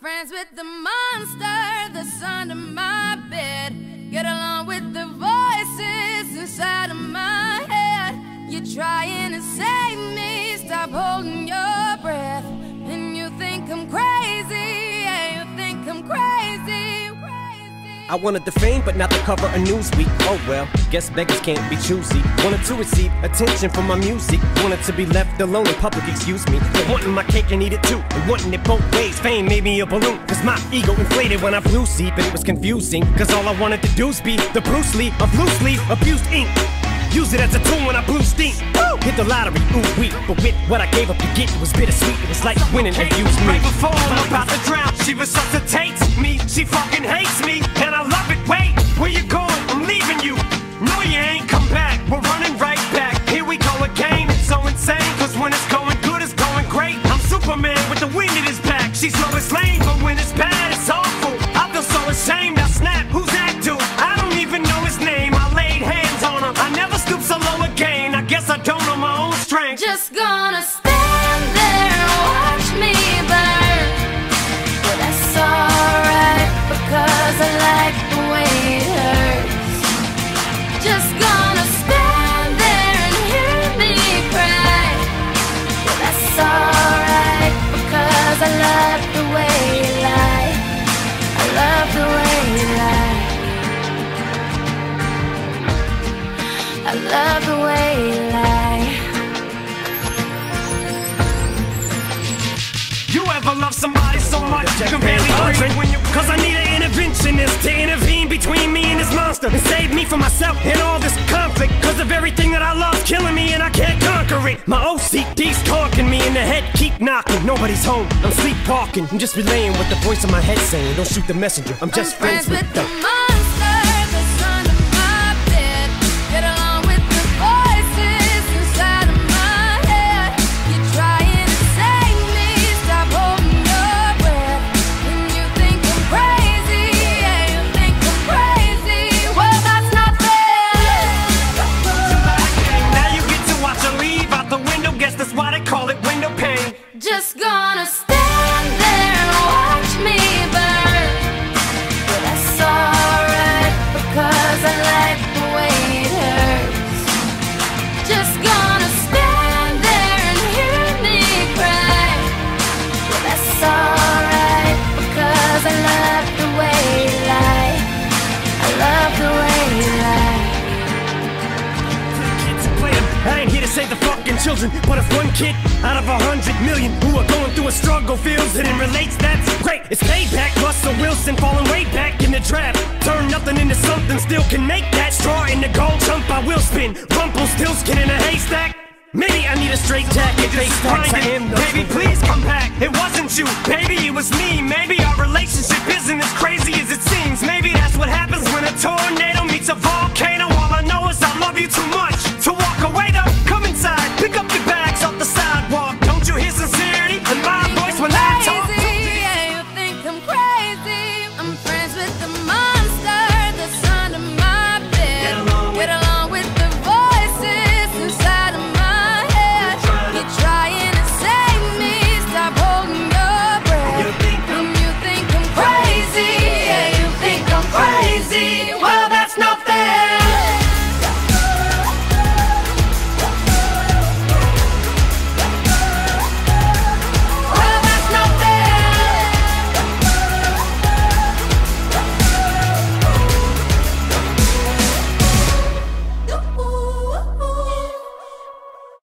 Friends with the monster that's under my bed. Get along with the voices inside of my head. You're trying to save me, stop holding your I wanted the fame, but not the cover of Newsweek. Oh well, guess beggars can't be choosy. Wanted to receive attention from my music. Wanted to be left alone in public, excuse me. But wanting my cake and eat it too. And wanting it both ways. Fame made me a balloon. Cause my ego inflated when I flew see, but it was confusing. Cause all I wanted to do was be the Bruce Lee of loose leaf, abused ink. Use it as a tool when I blew steam. Woo! Hit the lottery, ooh wee. But with what I gave up to get, it was bittersweet. It was like winning and used me. Right before I'm about to drown, she resuscitates me. She fucking hates me, and own. Just gonna stand there and watch me burn. But that's alright because I like the way Ever love somebody so much you can barely breathe when you Cause I need an interventionist to intervene between me and this monster and save me from myself and all this conflict. Cause of everything that I love's killing me and I can't conquer it. My OCD's talking me in the head, keep knocking. Nobody's home, I'm sleepwalking. I'm just relaying what the voice in my head saying. Don't shoot the messenger, I'm just I'm friends, with the the. monster Gonna save the fucking children, but if one kid out of a hundred million who are going through a struggle feels it and relates, that's great. It's payback. Russell Wilson falling way back in the draft. Turn nothing into something, still can make that straw in the gold jump. I will spin. Rumple still skin in a haystack. Maybe I need a straight jacket. Face Find I it. am Baby, please come back. It wasn't you, baby, it was me. Maybe our relationship isn't as